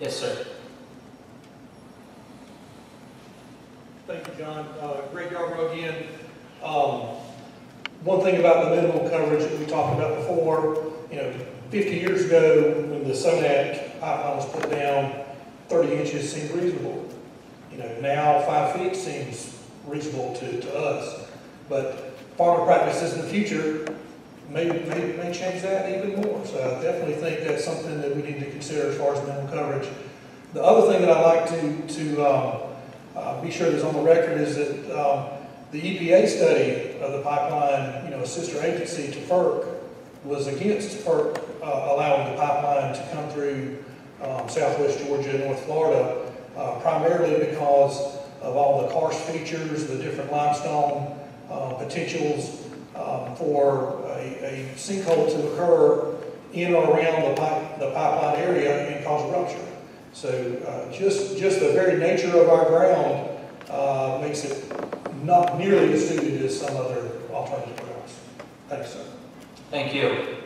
Yes, sir. Thank you, John. Uh, Greg Yarborough again. Um, One thing about the minimum coverage that we talked about before, you know, 50 years ago, when the Sonat pipeline was put down, 30 inches seemed reasonable. You know, now five feet seems reasonable to, to us. But farmer practices in the future may, may, may change that even more. So I definitely think that's something that we need to consider as far as minimum coverage. The other thing that I'd like to, to, um, uh, be sure that's on the record is that, um, the EPA study of the pipeline, you know, a sister agency to FERC, was against FERC, uh, allowing the pipeline to come through, um, southwest Georgia and North Florida, uh, primarily because of all the karst features, the different limestone, uh, potentials, um, for a, a sinkhole to occur in or around the pipe, the pipeline area and cause a rupture. So uh, just, just the very nature of our ground uh, makes it not nearly as suited as some other alternative routes. Thanks, sir. Thank you.